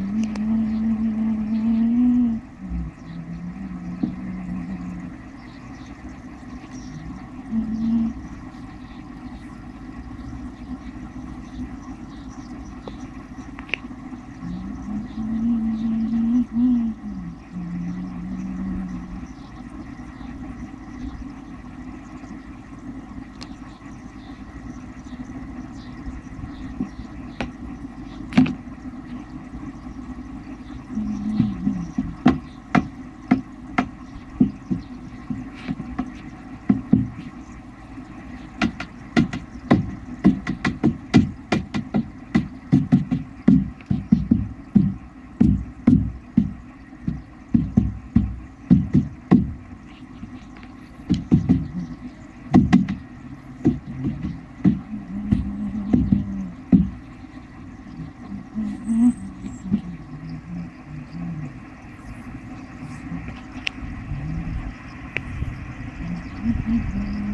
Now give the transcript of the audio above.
Mm-hmm. Mm-hmm.